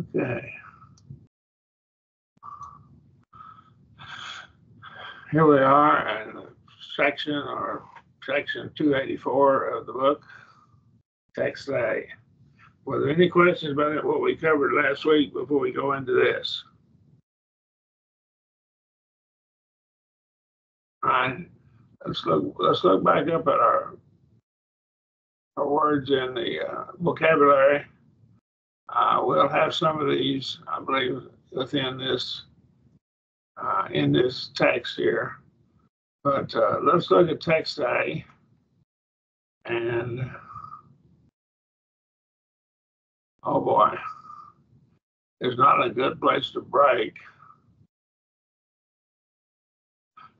Okay. Here we are in section or section 284 of the book, text A. Were there any questions about what we covered last week before we go into this? Let's look, let's look back up at our, our words in the uh, vocabulary. Uh, we'll have some of these, I believe, within this, uh, in this text here. But uh, let's look at text A. And, oh boy, it's not a good place to break.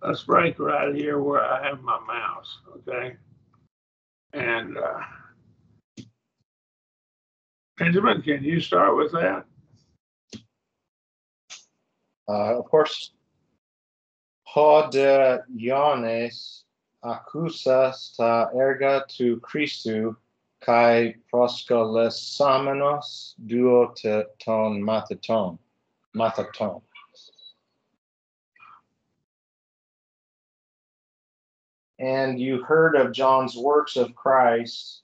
Let's break right here where I have my mouse, okay? And uh, Benjamin, can you start with that? Uh, of course, ho de accusas ta erga tu Christu kai proscolesamenos duo te ton mathaton. Mathaton. And you heard of John's works of Christ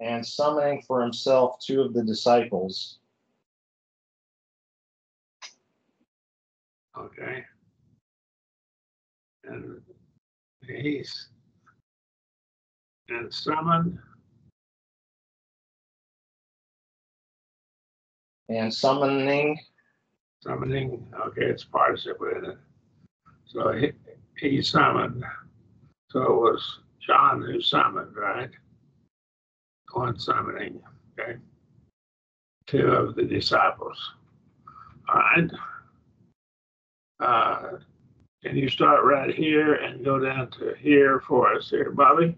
and summoning for himself two of the disciples. Okay. And he's and summoned And summoning, summoning. Okay, it's participle in it. So he, he summoned. So it was John who summoned, right? One summoning. Okay. Two of the disciples. All right. Uh, can you start right here and go down to here for us here, Bobby?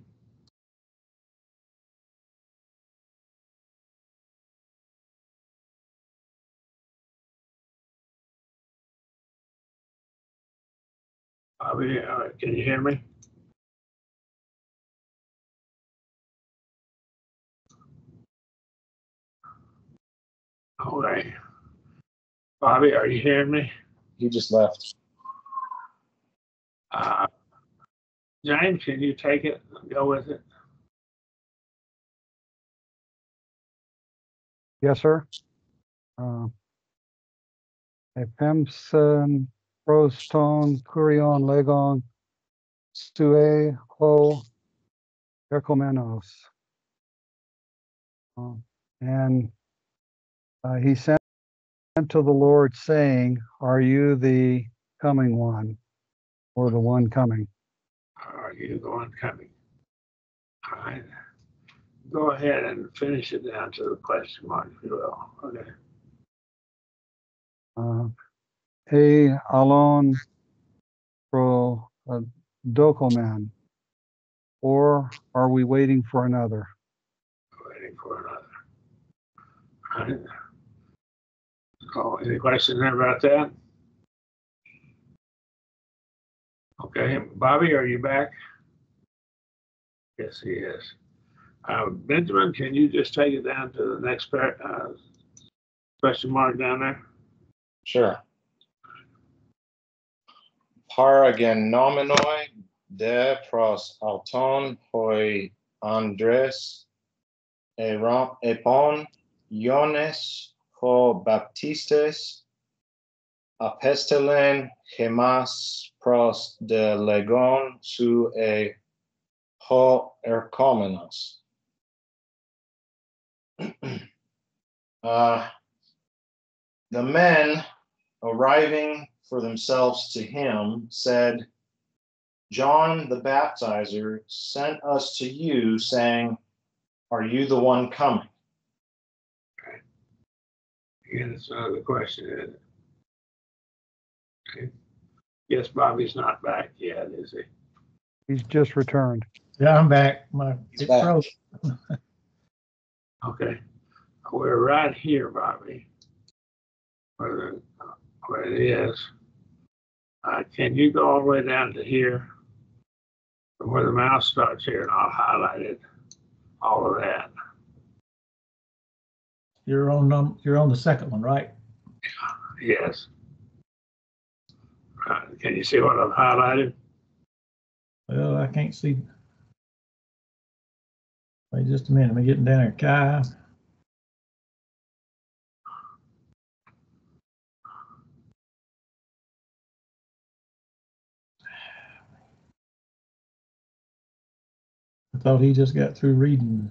Bobby, uh, can you hear me? All right. Bobby, are you hearing me? he just left. Uh, James, can you take it? Go with it. Yes, sir. Uh, Epemson, proston, kurion, legon, stue, ho, erchomenos. Uh, And uh, he sent to the Lord saying, Are you the coming one or the one coming? Are you the one coming? All right. Go ahead and finish it down to the question mark, if you will. Okay. Uh, E alon pro uh, or are we waiting for another? Waiting for another. All right. Oh, any questions there about that? Okay, Bobby, are you back? Yes, he is. Uh, Benjamin, can you just take it down to the next uh, question mark down there? Sure. Paragenomenoi de pros auton hoi Andres eron- epon iones ho baptistes apestelen hemas pros de legon su e ho ercomenos. Uh, the men arriving for themselves to him said, John the baptizer sent us to you, saying, Are you the one coming? Again, it's another question. isn't it? Okay. Yes, Bobby's not back yet, is he? He's just returned. Yeah, I'm back. My, He's it back. froze. Okay. We're right here, Bobby. Where, the, where it is. Uh, can you go all the way down to here? From where the mouse starts here, and I'll highlight it. All of that. You're on, num- you're on the second one, right? Yes. Uh, Can you see what I've highlighted? Well, I can't see. Wait just a minute, I'm getting down here, Kai. I thought he just got through reading.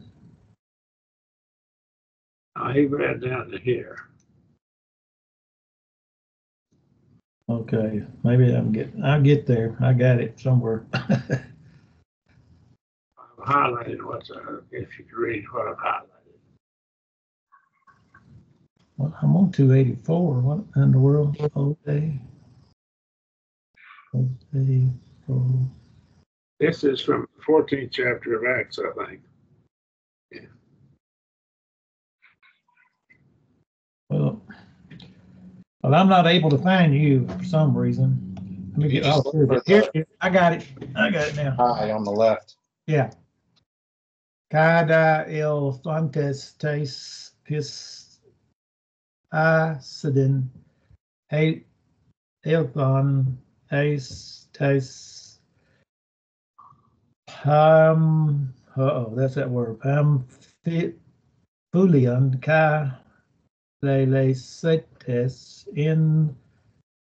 He read down to here. Okay, maybe I'm get, I'll get there. I got it somewhere. I've highlighted what's, uh, if you could read what I've highlighted. Well, I'm on two eighty-four. What in the world? Okay. Okay. oh, This is from the fourteenth chapter of Acts, I think. Well, well, I'm not able to find you for some reason. Let me get, oh, here it is. Here, I got it. I got it now. Hi on the left. Yeah. Cada elefantes tes pis acidin e elthon es tes pam oh that's that word um, pam fulion ca lelesetes in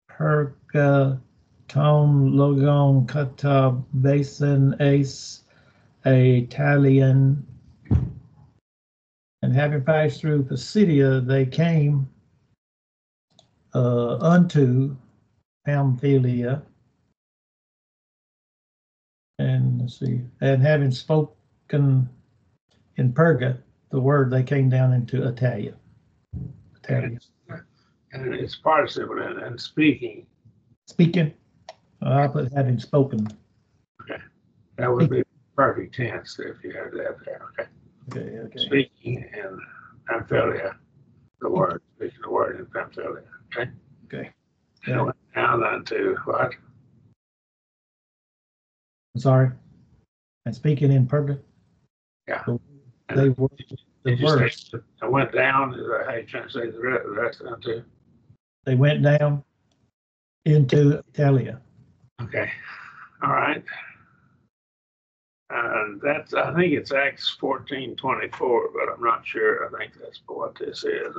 perga ton logon kata basin ace Italian. And having passed through Pisidia, they came uh, unto Pamphylia. And let's see, and having spoken in Perga, the word, they came down into Attalia. And it's participle and, and speaking, Speaking, uh, I put having spoken. Okay, that would be perfect tense if you had that there, okay? Okay, okay. Speaking in Pamphylia, the word, speaking the word in Pamphylia, okay? Okay. And it went down unto what? I'm sorry. And speaking in Perga. Yeah. They And were the Did you word. say it went down, is that how you translate the rest, the rest unto? They went down into Attalia. Okay, all right. And that's, I think it's Acts fourteen twenty-four, but I'm not sure. I think that's what this is.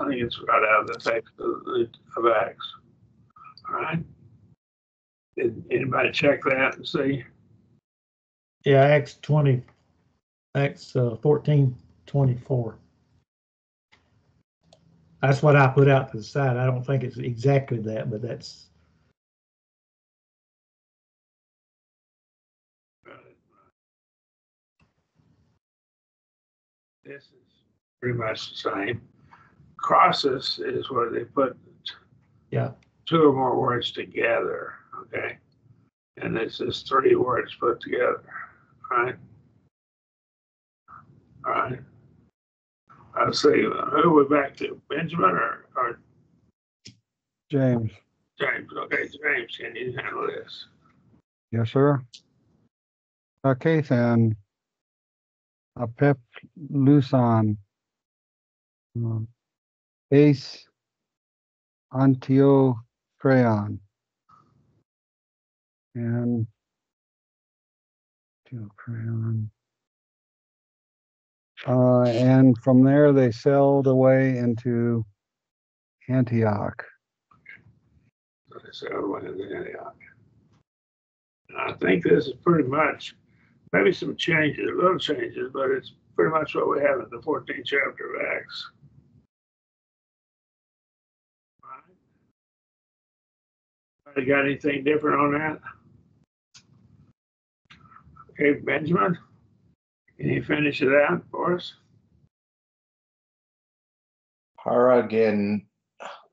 I think it's right out of the text of, the- of Acts. All right. Did anybody check that and see? Yeah, Acts twenty, Acts uh, fourteen twenty-four. That's what I put out to the side. I don't think it's exactly that, but that's, This is pretty much the same. Crasis is where they put. Yeah. Two or more words together, okay? And this is three words put together, right? All right. I'll see, uh, who we back to, Benjamin or, or James. James? Okay, James, can you handle this? Yes, sir. Okay, then. A pep luson. um, Ace. Antio crayon. And. Antio crayon. Uh, and from there they sailed away into Antioch. So they sailed away to Antioch. I think this is pretty much, maybe some changes, little changes, but it's pretty much what we have in the fourteenth chapter of Acts. Got anything different on that? Okay, Benjamin, can you finish it out for us? Paragen,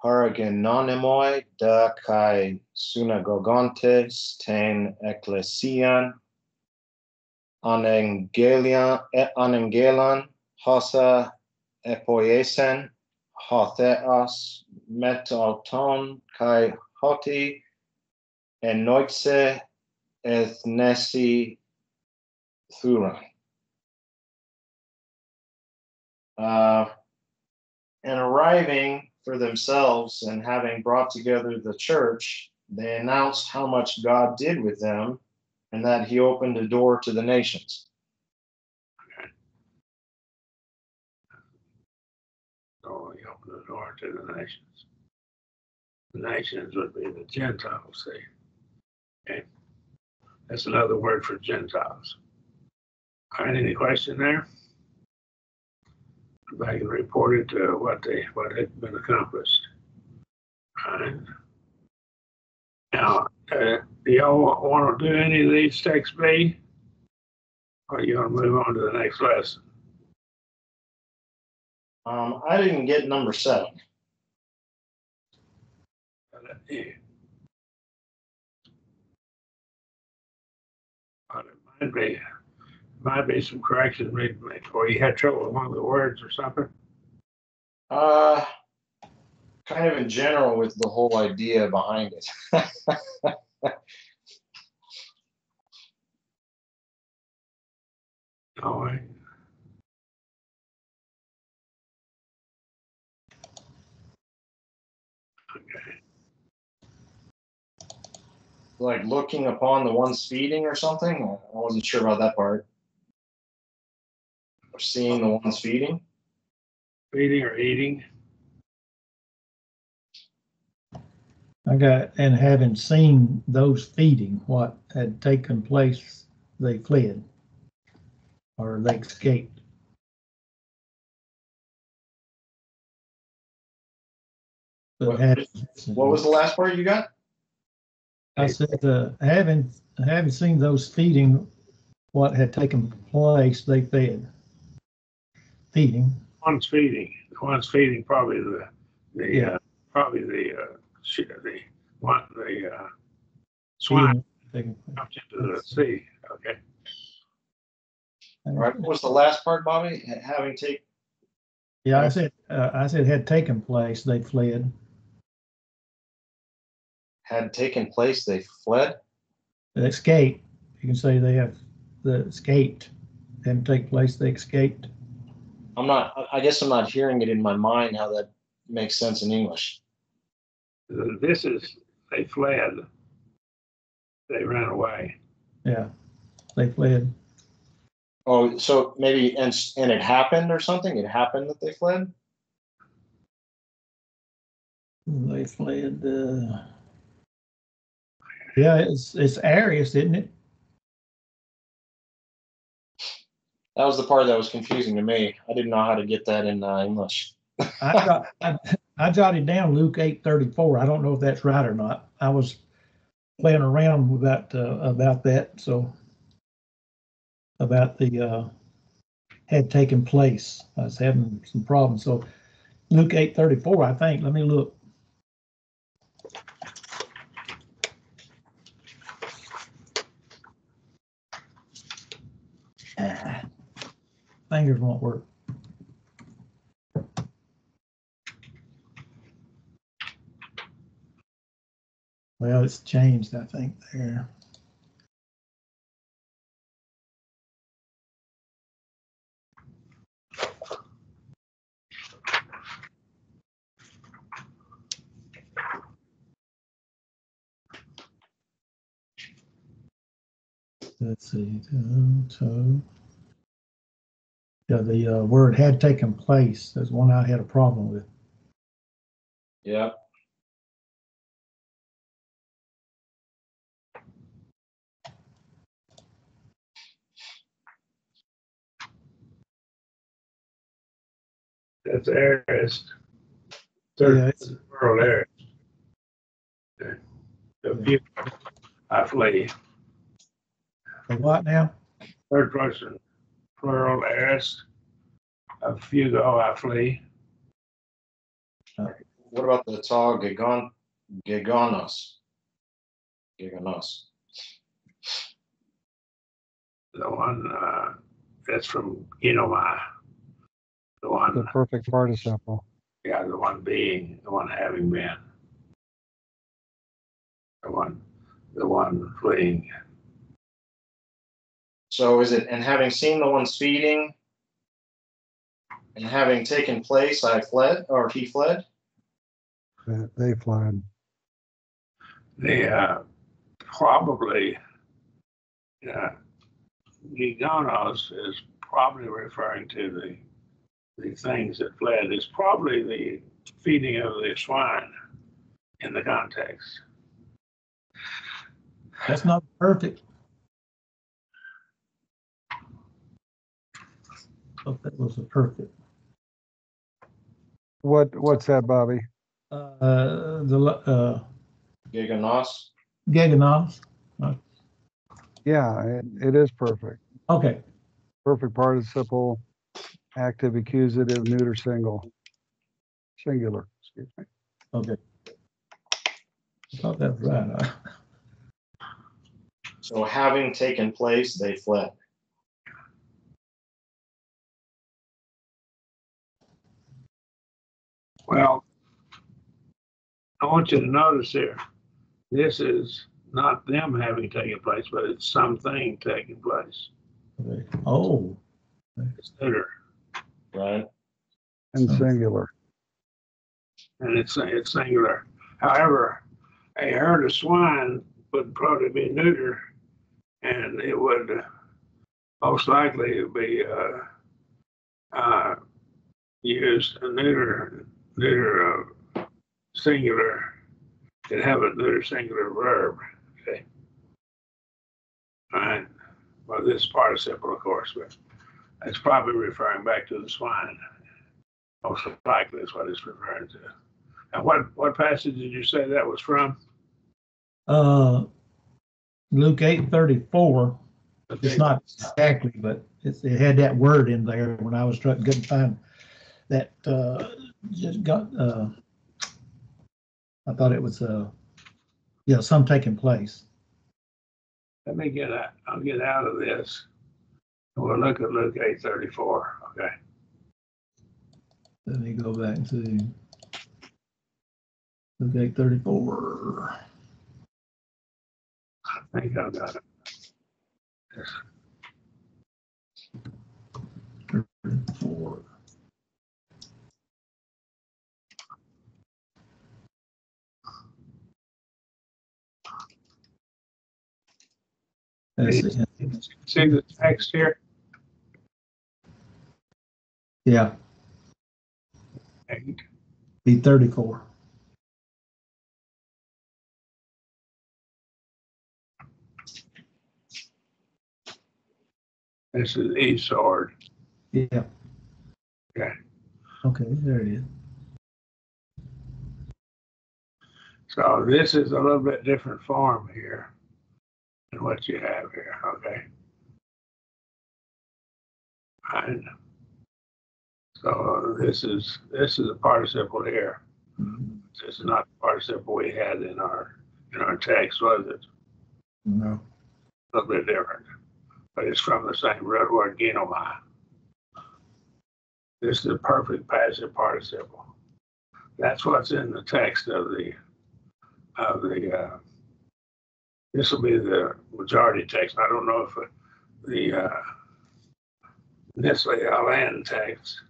paragenonymoi da kai synagogantes ten ecclesian anengelion, e- eh, anengelon hosa epoiesen hotheos metalton kai hoti enoixe ethnesi thuran. Uh, and arriving for themselves and having brought together the church, they announced how much God did with them and that he opened a door to the nations. So he opened the door to the nations. The nations would be the Gentiles, see? Okay. That's another word for Gentiles. All right, any question there? Back and reported to what they, what had been accomplished. All right. Now, uh, do y'all want to do any of these text B? Or you want to move on to the next lesson? Um, I didn't get number seven. Yeah. It might be, might be some corrections made, or you had trouble with one of the words or something. Uh, kind of in general with the whole idea behind it. All right. Okay, like looking upon the ones feeding or something. I wasn't sure about that part. Or seeing the ones feeding. feeding or eating, I got, and having seen those feeding, what had taken place, they fled. Or they escaped. But What- had- What was the last part you got? I said, uh, having, having seen those feeding, what had taken place, they fed. Feeding, one's feeding, one's feeding probably the, the, Yeah. uh, probably the, uh, shit, the, one, the, uh, swine feeding. taking jumped into the sea, okay? All right. What was the last part, Bobby? Having take. Yeah, I said, uh, I said had taken place, they fled. had taken place, they fled. They escaped. You can say they have the escaped. Didn't take place, they escaped. I'm not, I- I guess I'm not hearing it in my mind how that makes sense in English. This is, they fled. They ran away. Yeah, they fled. Oh, so maybe, and, and it happened or something? It happened that they fled? They fled. Uh, yeah, it's it's aorist, isn't it? That was the part that was confusing to me. I didn't know how to get that in uh, English. I, got, I I jotted down Luke eight thirty four. I don't know if that's right or not. I was playing around about uh, about that. So about the uh, had taken place. I was having some problems. So Luke eight thirty four. I think. Let me look. Fingers won't work. Well, it's changed, I think, there. Let's see, uh, to, to. Yeah, the uh, word had taken place. That's one I had a problem with. Yeah. That's aorist. Yeah, Third it's- world aorist. Okay. The view, I flee. The what now? Third person, plural aorist. A fugo, I flee. What about the tall Gigon, Gigonos? Gigonos. The one, uh, that's from Enoma. The one. The perfect participle. Yeah, the one being, the one having been. The one, the one fleeing. So is it, and having seen the ones feeding, And having taken place, I fled, or he fled. that they fled. The, uh, probably, uh, Gigonos is probably referring to the, the things that fled. It's probably the feeding of the swine in the context. That's not perfect. Hope that was a perfect. What, what's that, Bobby? Uh, the, uh, Giganos. Gaganos. Yeah, it, it is perfect. Okay, Perfect participle, active, accusative, neuter, single. Singular, excuse me. okay. I thought that was right. So having taken place, they fled. Well, I want you to notice here, this is not them having taken place, but it's something taking place. Oh, It's neuter, Right. And So- singular. and it's, it's singular. However, a herd of swine would probably be neuter, and it would uh, most likely be, uh, uh, used a neuter, neuter, uh, singular, it have a neuter singular verb, okay? All right, well, this participle, of course, but it's probably referring back to the swine. Most likely is what it's referring to. And what, what passage did you say that was from? uh, Luke eight thirty-four. It's not exactly, but it's, it had that word in there when I was trying, couldn't find that, uh, just got, uh, I thought it was, uh, yeah, some taking place. Let me get out, I'll get out of this. And We'll look at Luke eight thirty-four, okay? Let me go back to Luke eight thirty-four. I think I've got it. Yes. Four. Let's see. See the text here? Yeah, Eight. be thirty-four. This is E sword. Yeah. Okay. Okay, there it is. So this is a little bit different form here than what you have here, okay? And so this is, this is a participle here. This is not the participle we had in our, in our text, was it? No. A little bit different, but it's from the same root word, genomai. This is a perfect passive participle. That's what's in the text of the, of the, uh, this will be the majority text. I don't know if uh, the, uh, necessarily Aland text.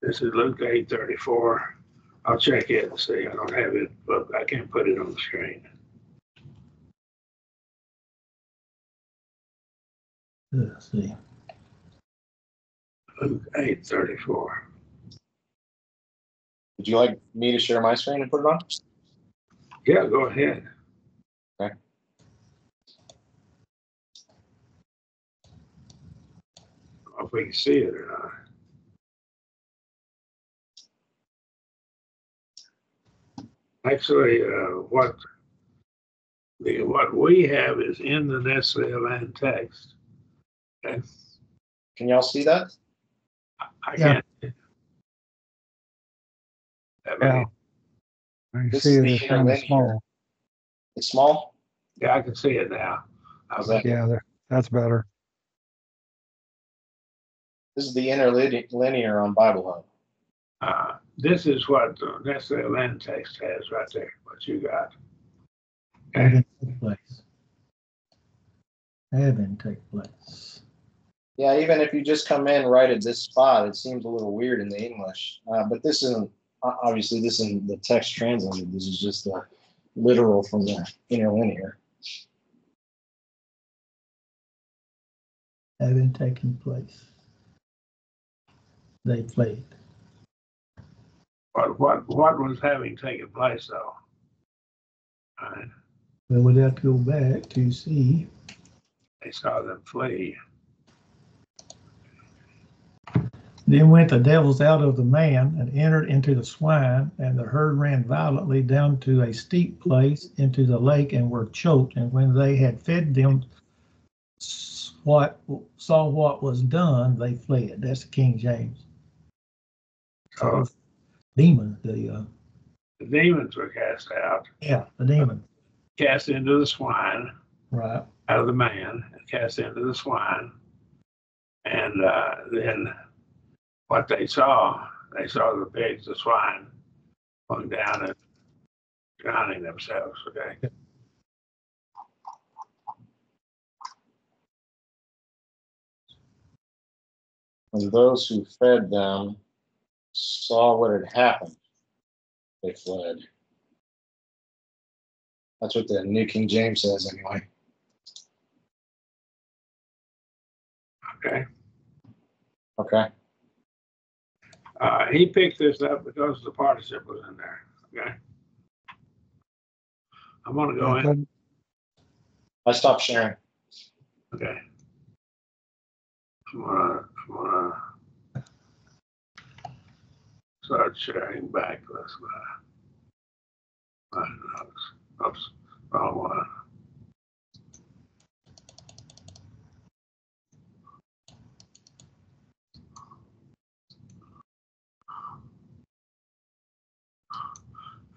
This is Luke eight thirty-four. I'll check it and see. I don't have it, but I can't put it on the screen. Let's see. Luke eight thirty-four. Would you like me to share my screen and put it on? Yeah, go ahead. If we can see it or not. Actually, uh, what the, what we have is in the Nestle-Aland text. Okay, Can y'all see that? I Yeah. can't. That Yeah. I This see is it the kind of small. It's small. Yeah, I can see it now. How's that? Yeah, that's better. This is the interlinear on Bible Hub. Uh, this is what the Nestle-Aland text has right there, what you got. Okay, Having take place. Having take place. Yeah, even if you just come in right at this spot, it seems a little weird in the English. Uh, but this isn't obviously this isn't the text translated. This is just the literal from the interlinear. having taken place. They fled. What, what, what was having taken place though? Uh, Well, we'd have to go back to see. They saw them flee. Then went the devils out of the man and entered into the swine, and the herd ran violently down to a steep place into the lake and were choked. And when they had fed them what saw what was done, they fled. That's the King James. So Demon, the uh, the demons were cast out, yeah, the demon, cast into the swine, right? out of the man, and cast into the swine. And uh, then what they saw, they saw the pigs, the swine, going down and drowning themselves. Okay. And those who fed them saw what had happened. They fled. That's what the New King James says, anyway. Okay. Okay. Uh, he picked this up because the participle was in there. Okay. I'm gonna go in. I stopped sharing. Okay. I'm gonna, I'm gonna start sharing back with, uh, my notes. Oops, wrong one.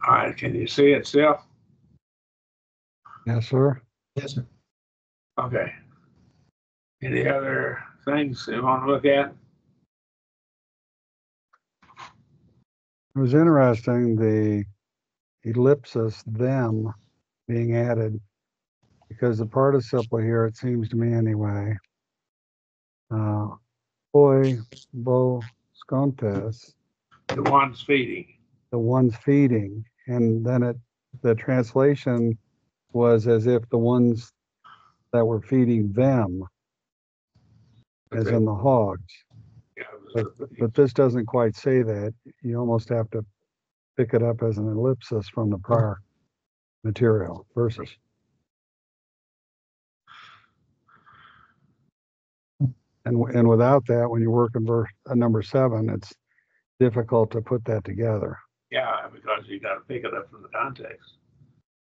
All right, can you see it still? Yes, sir. Yes, sir. Okay. Any other things you want to look at? It was interesting, the ellipsis, them, being added, because the participle here, it seems to me anyway, uh, boy, bo, scontes, The ones feeding. the ones feeding, and then it, the translation was as if the ones that were feeding them, as in the hogs. But, but this doesn't quite say that. You almost have to pick it up as an ellipsis from the prior material versus. And, and without that, when you're working verse, uh, number seven, it's difficult to put that together. Yeah, because you gotta pick it up from the context.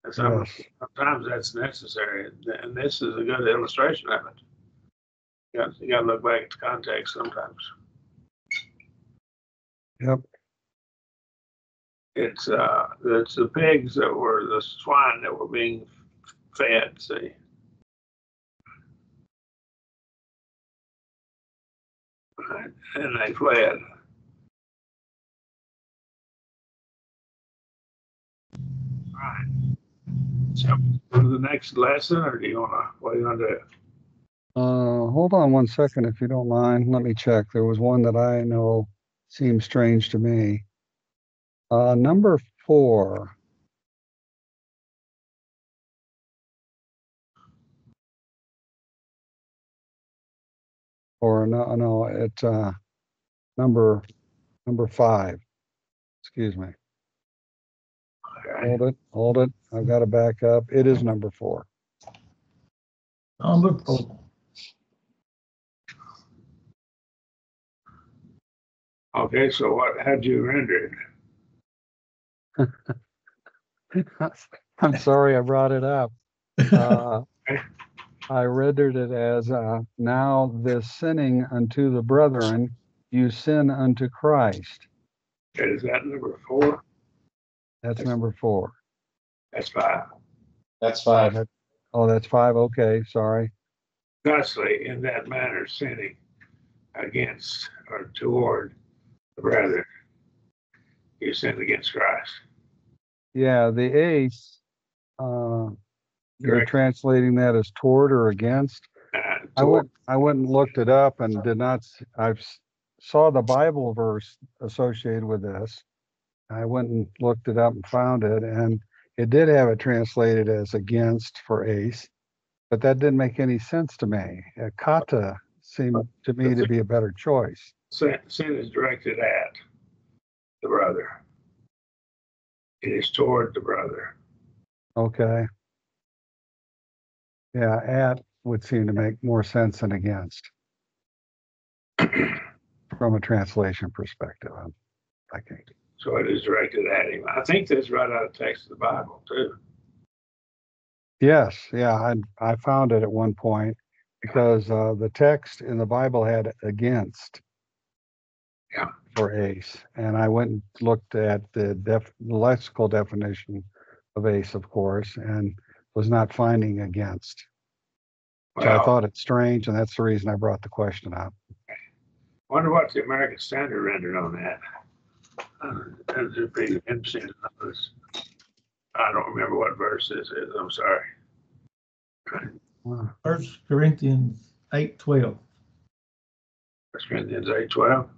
And some, Yes, sometimes that's necessary, and this is a good illustration of it. You gotta, you gotta look back at the context sometimes. Yep. It's, uh, it's the pigs that were, the swine that were being fed, see? And they fled. Right. So, to the next lesson, or do you wanna, what do you wanna do? uh, hold on one second if you don't mind. Let me check. There was one that I know seems strange to me. Uh, number four. Or no, no, it's, uh, number, number five. Excuse me. Hold it, hold it. I've got to back up. It is number four. Number four. Okay, so what, how'd you rendered? I'm sorry I brought it up. Uh, I rendered it as, uh, now this sinning unto the brethren, you sin unto Christ. Is that number four? That's number four. That's five. That's five. Oh, that's five. Okay, sorry. Thusly, in that manner, sinning against or toward the brethren, you sinned against Christ. Yeah, the ace, uh, you're translating that as toward or against. And I went, I went and looked it up and did not, s- saw the Bible verse associated with this. I went and looked it up and found it and it did have it translated as against for ace. But that didn't make any sense to me. Uh, Kata seemed to me to be a better choice. Sin, sin is directed at the brother. It is toward the brother. Okay. Yeah, at would seem to make more sense than against. From a translation perspective, I'm- I think. So it is directed at him. I think that's right out of the text of the Bible too. Yes, yeah, I, I found it at one point because, uh, the text in the Bible had against. Yeah. For ace, and I went and looked at the def, the lexical definition of ace, of course, and was not finding against. So I Well, thought it strange, and that's the reason I brought the question up. wonder what the American Standard rendered on that. Uh, It'd be interesting to. I don't remember what verse this is. I'm sorry. First Corinthians eight twelve. First Corinthians eight twelve.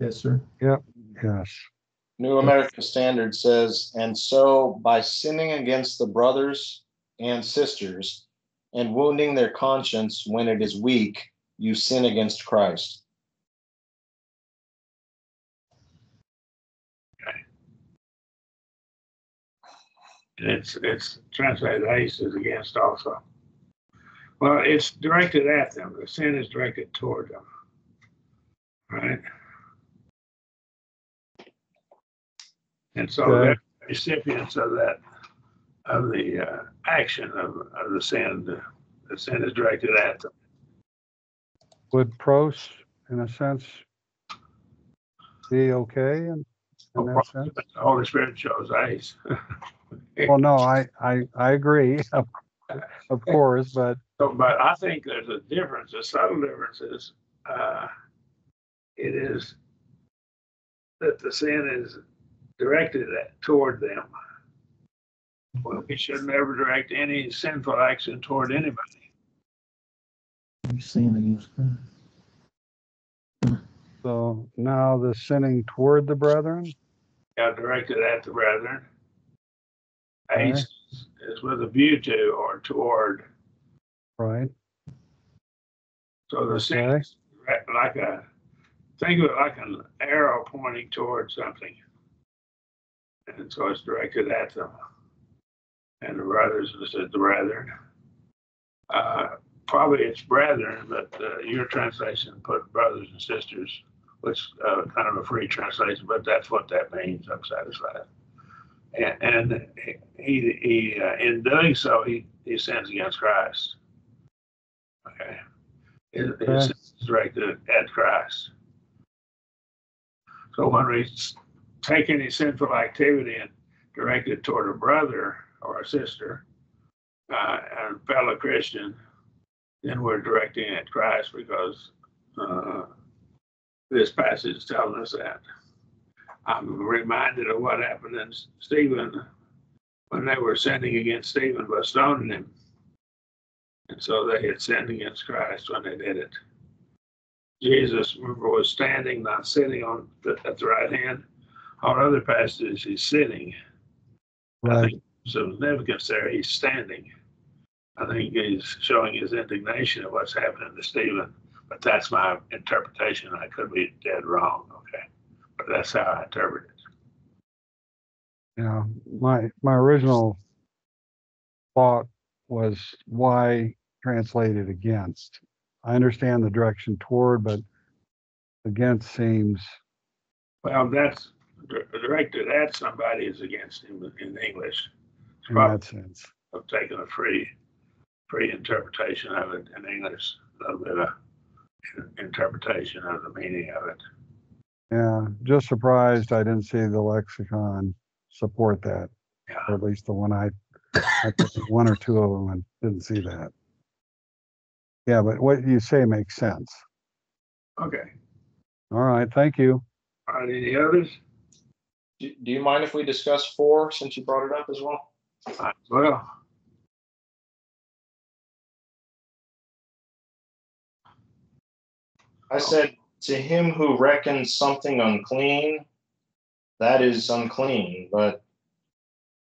Yes, sir. Yep. Mm-hmm. Yes, New American Standard says, and so by sinning against the brothers and sisters and wounding their conscience when it is weak, you sin against Christ. And it's, it's translated ace is against also. Well, it's directed at them. The sin is directed toward them. Right? And so Okay. they're recipients of that, of the uh, action of, of the sin. The, sin is directed at them. would pros, in a sense, be okay in, in that sense? The Holy Spirit shows ace. Well, no, I, I, I agree, of, of course, but So, but I think there's a difference, a subtle difference is, uh, it is that the sin is directed at, toward them. Well, we should never direct any sinful action toward anybody. You sin against Christ. so now the sinning toward the brethren, Yeah, directed at the brethren. Ace is with a view to or toward. right? So the sin Okay. is like a, think of it like an arrow pointing toward something. And so it's directed at them. And the brothers is the brethren. Uh, probably it's brethren, but uh, your translation put brothers and sisters, which uh, kind of a free translation, but that's what that means. I'm satisfied. And, and he, he uh, in doing so, he, he sins against Christ. Okay. Okay. it's directed at Christ. So when we take any sinful activity and direct it toward a brother or a sister, uh, and fellow Christian, then we're directing it at Christ because uh, this passage is telling us that. I'm reminded of what happened in Stephen when they were sinning against Stephen by stoning him. And so they had sinned against Christ when they did it. Jesus, remember, was standing, not sitting on the, at the right hand. On other passages, he's sitting. I Right, think significance there, he's standing. I think he's showing his indignation at what's happening to Stephen, but that's my interpretation. I could be dead wrong, okay? But that's how I interpret it. yeah, my, my original thought was why translated against? I understand the direction toward, but against seems, Well, that's di- directed at somebody is against him in English. It's in that sense. of taking a free, free interpretation of it in English, a little bit of interpretation of the meaning of it. Yeah, just surprised I didn't see the lexicon support that, Yeah. or at least the one I, I one or two of them and didn't see that. Yeah, but what you say makes sense. Okay. All right, thank you. All right, any others? Do, do you mind if we discuss four since you brought it up as well? Well, I said, to him who reckons something unclean, that is unclean. But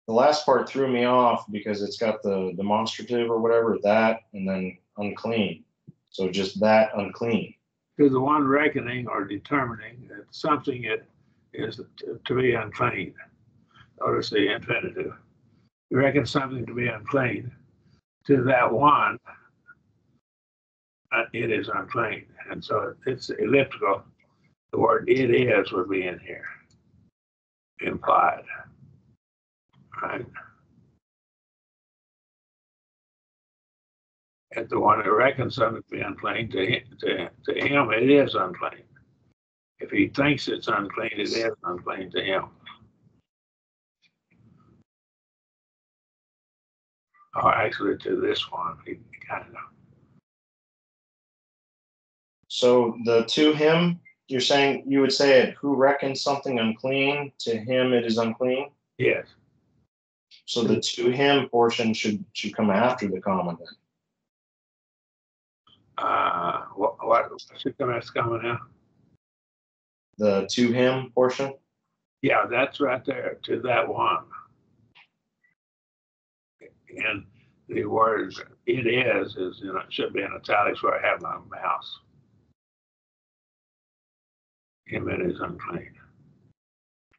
the last part threw me off because it's got the demonstrative or whatever, that, and then unclean. So just that unclean. To the one reckoning or determining that something it is to- be unclean. Notice the infinitive. You reckon something to be unclean. To that one, uh, it is unclean. And so it's elliptical. The word it is would be in here. Implied. Right? And the one who reckons something to be unclean, to to, to him, it is unclean. If he thinks it's unclean, it is unclean to him. Or actually to this one, he kind of, So the to him, you're saying you would say it, who reckons something unclean, to him it is unclean. yes, So the to him portion should should come after the comma then. uh, what, what, should come after coming now? The to him portion. Yeah, that's right there, to that one. And the word it is, is, you know, it should be in italics where I have my mouse. Him it is unclean.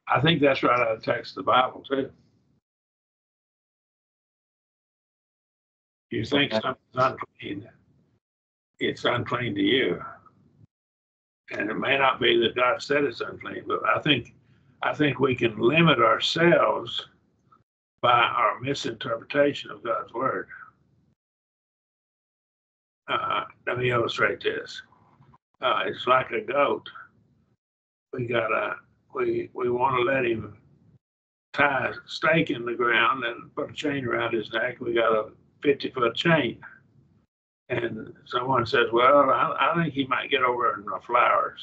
I think that's right out of the text of the Bible too. You think something's unclean, it's unclean to you. And it may not be that God said it's unclean, but I think I think we can limit ourselves by our misinterpretation of God's word. Uh, let me illustrate this. Uh, it's like a goat. We gotta, we, we want to let him tie a stake in the ground and put a chain around his neck. We got a 50 foot chain. And someone says, well, I, I think he might get over in the flowers.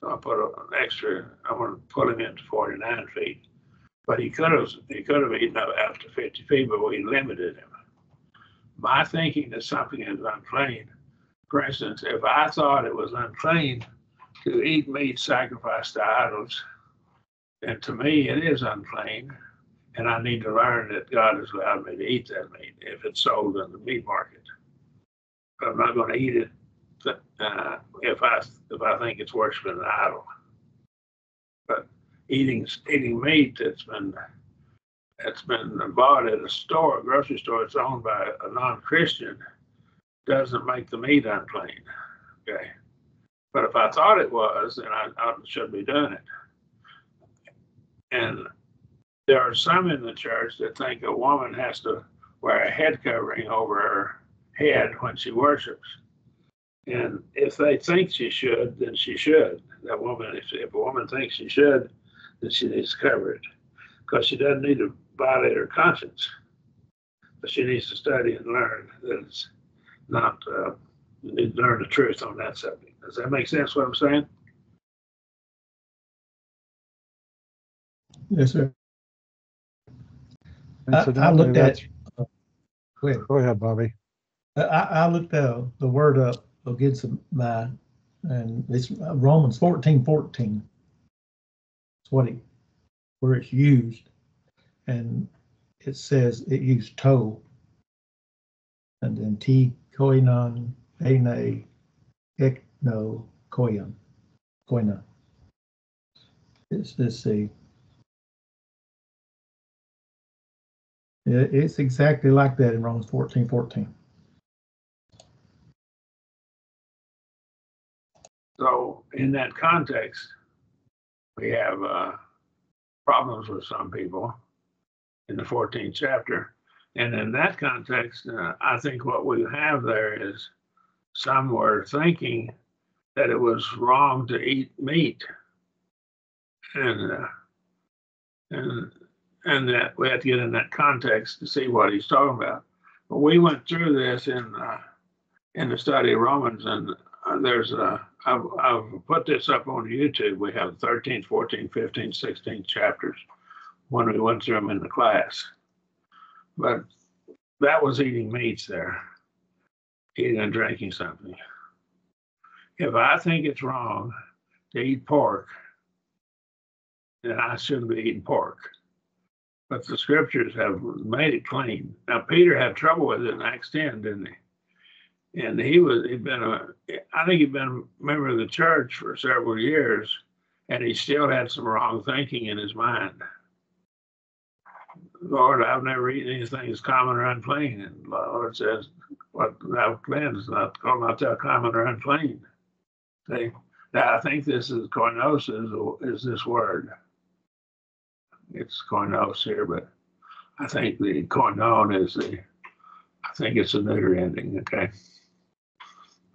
So I put an extra, I'm going to put him into 49 feet. But he could have, he could have eaten up to 50 feet, but we limited him. My thinking that something is unclean, for instance, if I thought it was unclean to eat meat sacrificed to idols, then to me it is unclean. And I need to learn that God has allowed me to eat that meat if it's sold in the meat market. I'm not going to eat it uh, if I if I think it's worshiping an idol. But eating eating meat that's been that's been bought at a store, a grocery store, it's owned by a non-Christian, doesn't make the meat unclean. Okay, but if I thought it was, then I, I should be doing it. And there are some in the church that think a woman has to wear a head covering over her head when she worships. And if they think she should, then she should. That woman, if, if a woman thinks she should, then she needs to cover it because she doesn't need to violate her conscience. But she needs to study and learn that it's not, uh, you need to learn the truth on that subject. Does that make sense what I'm saying? Yes, sir. I, I looked at, that's- go ahead. Go ahead, Bobby. I, I looked the, the word up against my, and it's uh, Romans fourteen fourteen. It's what it, where it's used. And it says it used toe. And then T koinon, ene, ekno, koion, koina. It's, let's see. It's exactly like that in Romans fourteen fourteen. So in that context, we have uh, problems with some people in the 14th chapter. And in that context, uh, I think what we have there is some were thinking that it was wrong to eat meat. And, uh, and, and that we have to get in that context to see what he's talking about. But we went through this in, uh, in the study of Romans and uh, there's a, I've, I've put this up on YouTube. We have 13, 14, 15, 16 chapters when we went through them in the class. But that was eating meats there, eating and drinking something. if I think it's wrong to eat pork, then I shouldn't be eating pork. But the scriptures have made it clean. Now, Peter had trouble with it in Acts 10, didn't he? And he was, he'd been a, I think he'd been a member of the church for several years, and he still had some wrong thinking in his mind. Lord, I've never eaten anything that's common or unclean. And the Lord says, What thou cleansed, not call not thou common or unclean. See, now I think this is koinos is, is this word. It's koinos here, but I think the koinon is the, I think it's a neuter ending, okay?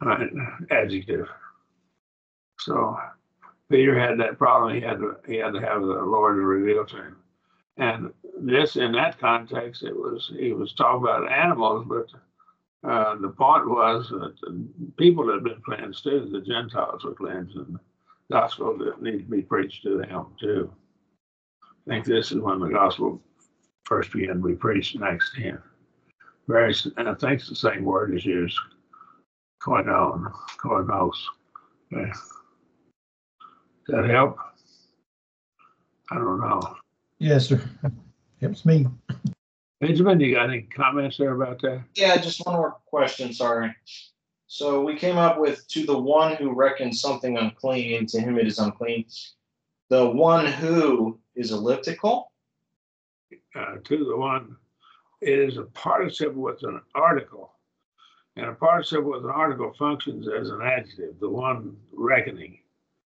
Right, adjective. So Peter had that problem. He had to, he had to have the Lord reveal to him. And this, in that context, it was, he was talking about animals, but uh, the point was that people had been cleansed too, the Gentiles were cleansed, and the gospel that needed to be preached to them too. I think this is when the gospel first began to be preached in Acts 10. Very, and I think the same word is used, koinon, koinos. Okay. Does that help? I don't know. Yes, sir. Helps me. Benjamin, you got any comments there about that? Yeah, just one more question, sorry. So we came up with to the one who reckons something unclean, to him it is unclean. The one who is elliptical. uh, to the one, it is a participle with an article. And a participle with an article functions as an adjective, the one reckoning,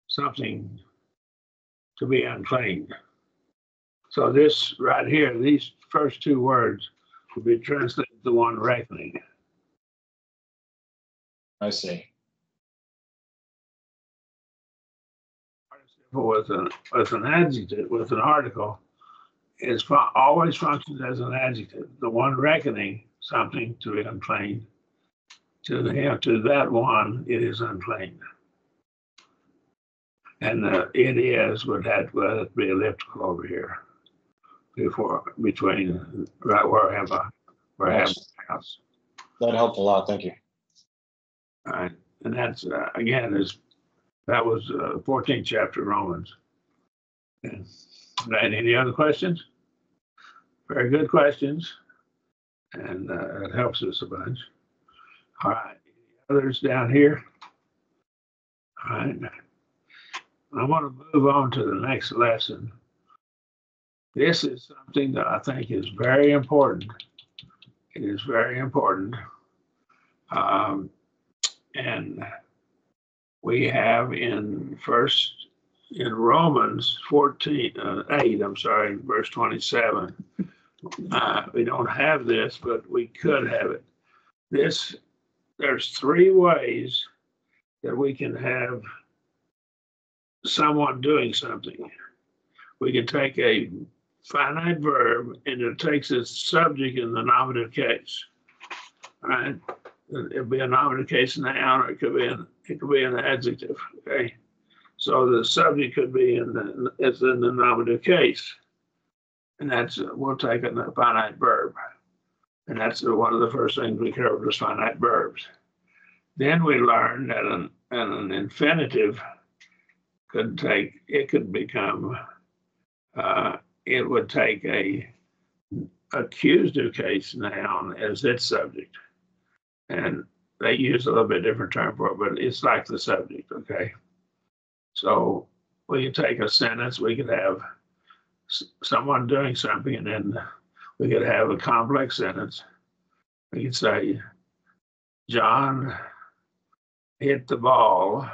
something to be unclean. So this right here, these first two words would be translated the one reckoning. I see. Participle with an with an adjective with an article is always functions as an adjective. The one reckoning something to be unclean. To him, to that one, it is unclean. And uh, it is would have would to be elliptical over here. Before between right where I have a where I have a house. That helped a lot. Thank you. All right, and that's, uh, again, is, that was uh, 14th chapter of Romans. And, Right, any other questions? Very good questions. And uh, it helps us a bunch. All right, others down here? All right. I want to move on to the next lesson. This is something that I think is very important. It is very important. Um, and we have in first, in Romans 14, uh, 8, I'm sorry, verse 27. Uh, we don't have this, but we could have it. This, there's three ways that we can have someone doing something. We can take a finite verb and it takes its subject in the nominative case. Right? It'd be a nominative case noun, or it could be an, it could be an adjective, okay? So the subject could be in the, it's in the nominative case. And that's, we'll take a finite verb. And that's one of the first things we covered was finite verbs. Then we learned that an, an infinitive could take, it could become, uh, it would take a accusative case noun as its subject. And they use a little bit different term for it, but it's like the subject, okay? So we could take a sentence, we could have someone doing something, and then we could have a complex sentence. We could say, John hit the ball,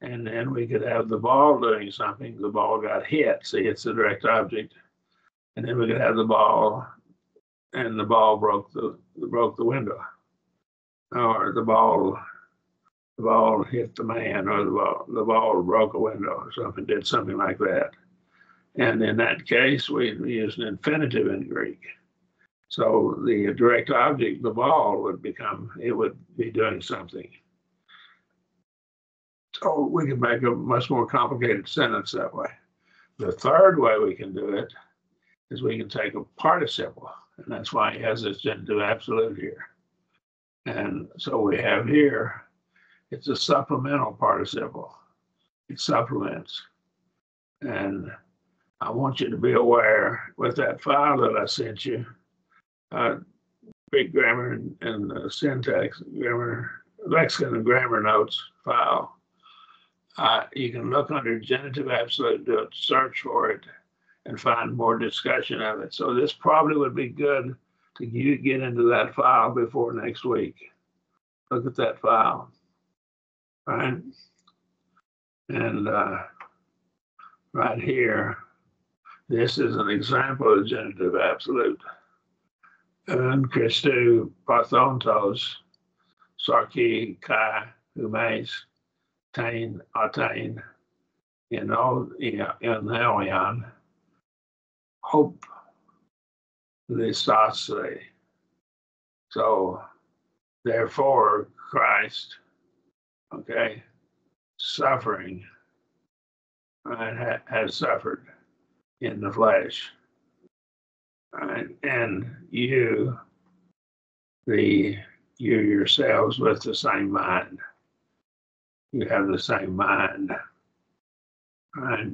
and then we could have the ball doing something. The ball got hit, see, it's a direct object. And then we could have the ball, and the ball broke the broke the window or the ball, the ball hit the man, or the ball, the ball broke a window or something, did something like that. And in that case, we use an infinitive in Greek. So the direct object, the ball, would become, it would be doing something. So we can make a much more complicated sentence that way. The third way we can do it is we can take a participle, and that's why he has this genitive absolute here. And so we have here It's a supplemental participle. It supplements. And I want you to be aware with that file that I sent you, uh, Greek grammar and, and uh, syntax, grammar, lexicon and grammar notes file. Uh, you can look under genitive absolute, do a search for it and find more discussion of it. So this probably would be good to you get into that file before next week. Look at that file. Right? And uh, right here, this is an example of genitive absolute. And Christou, Parthontos, Sarki, Kai, Humes, Tain, Atain, in Helion, hope start. So therefore Christ, okay, suffering and ha- has suffered in the flesh. Right? And you, the you yourselves with the same mind. You have the same mind. Right?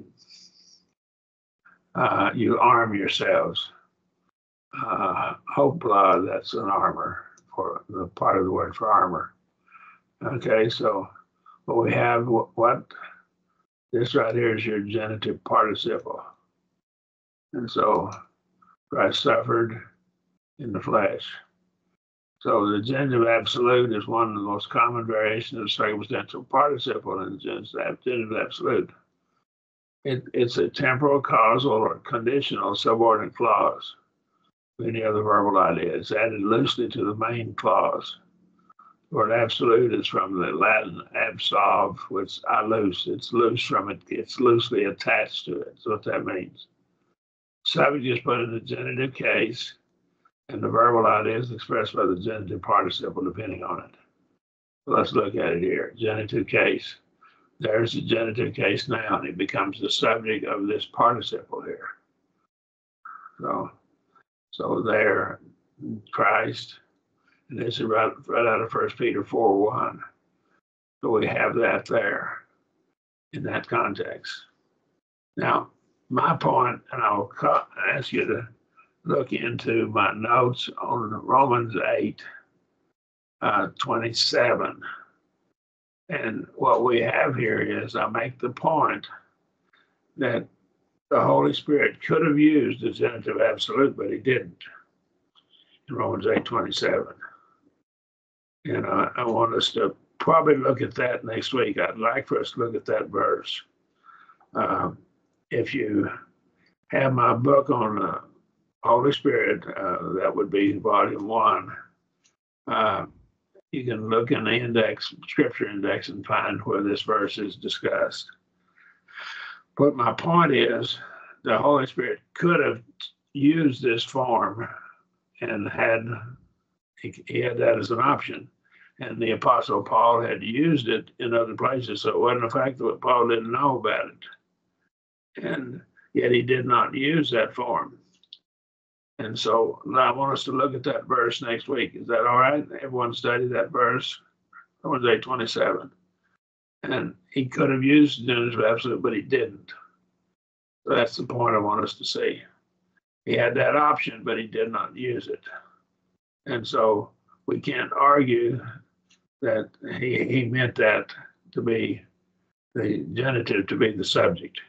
Uh, you arm yourselves. Uh, hopla, that's an armor for the part of the word for armor. Okay, so what we have, what, what this right here is your genitive participle. And so Christ suffered in the flesh. So the genitive absolute is one of the most common variations of circumstantial participle in the genitive absolute. It, it's a temporal, causal, or conditional subordinate clause. Any other verbal idea. It's added loosely to the main clause. The word absolute is from the Latin absolve, which I loose. It's loose from it. It's loosely attached to it. That's what that means. Subject is put in the genitive case, and the verbal idea is expressed by the genitive participle depending on it. Let's look at it here. Genitive case there's the genitive case now, and it becomes the subject of this participle here. So, so there, Christ, and this is right, right out of First Peter 4 1. So we have that there in that context. Now, my point, and I'll ask you to look into my notes on Romans 8 uh, 27. And what we have here is I make the point that the Holy Spirit could have used the genitive absolute, but he didn't in Romans 8 27. And I, I want us to probably look at that next week. I'd like for us to look at that verse. Um, if you have my book on the Holy Spirit, uh, that would be volume one. Uh, you can look in the index, scripture index, and find where this verse is discussed. But my point is, the Holy Spirit could have used this form and had he had that as an option. And the Apostle Paul had used it in other places, so it wasn't a fact that Paul didn't know about it. And yet he did not use that form. And so now I want us to look at that verse next week. Is that all right? Everyone study that verse. Romans 8 27. And he could have used the genitive absolute, but he didn't. So that's the point I want us to see. He had that option, but he did not use it. And so we can't argue that he, he meant that to be the genitive to be the subject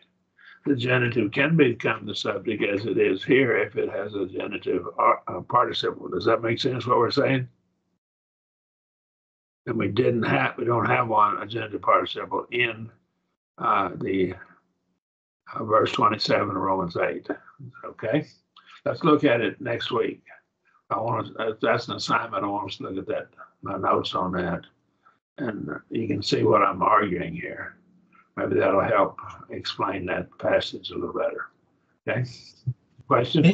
the genitive can become the subject as it is here if it has a genitive uh, participle. Does that make sense what we're saying? And we didn't have, we don't have one, a genitive participle in uh, the uh, verse 27 of Romans 8. Okay, let's look at it next week. I want to, that's an assignment. I want us to look at that, my notes on that. And you can see what I'm arguing here maybe that'll help explain that passage a little better. Okay, question?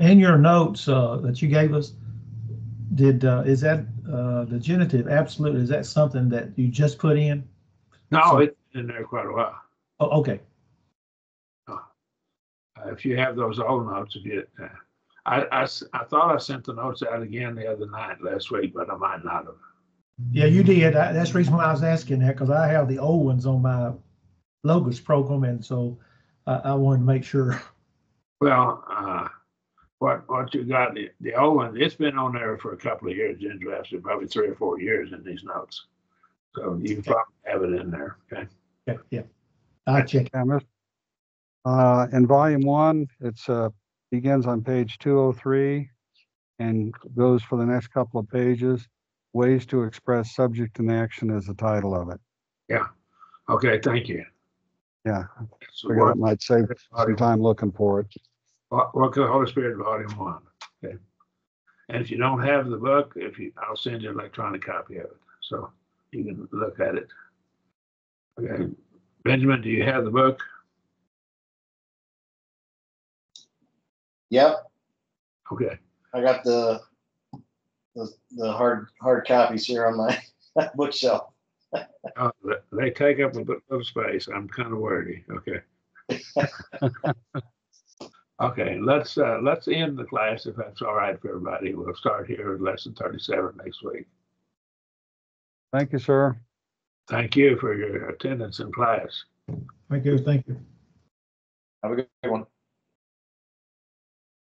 In your notes uh, that you gave us, did uh, is that uh, the genitive absolute? Is that something that you just put in? No, so, it's been there quite a while. Oh, okay. Uh, if you have those old notes, if you, uh, I, I, I thought I sent the notes out again the other night last week, but I might not have. Yeah, you did. I- That's the reason why I was asking that, because I have the old ones on my Logos program, and so I, I wanted to make sure. Well, uh, what, what you got, the, the old one, it's been on there for a couple of years, interesting, probably three or four years in these notes. So you can probably have it in there, okay? Yeah, yeah. I check. Uh, in volume one, it's, uh, begins on page two oh three and goes for the next couple of pages. Ways to express subject and action is the title of it. Yeah. Okay, thank you. Yeah, So figured I what, might save some time looking for it. what, what could the Holy Spirit volume one? Okay. And if you don't have the book, if you, I'll send you an electronic copy of it, so you can look at it. Okay, Benjamin, do you have the book? Yep, Okay, I got the the, the hard hard copies here on my bookshelf. Uh, they- they take up a bit of space. I'm kind of worried. Okay. Okay, let's, uh, let's end the class if that's all right for everybody. We'll start here at lesson thirty-seven next week. Thank you, sir. Thank you for your attendance in class. Thank you, thank you. Have a good one.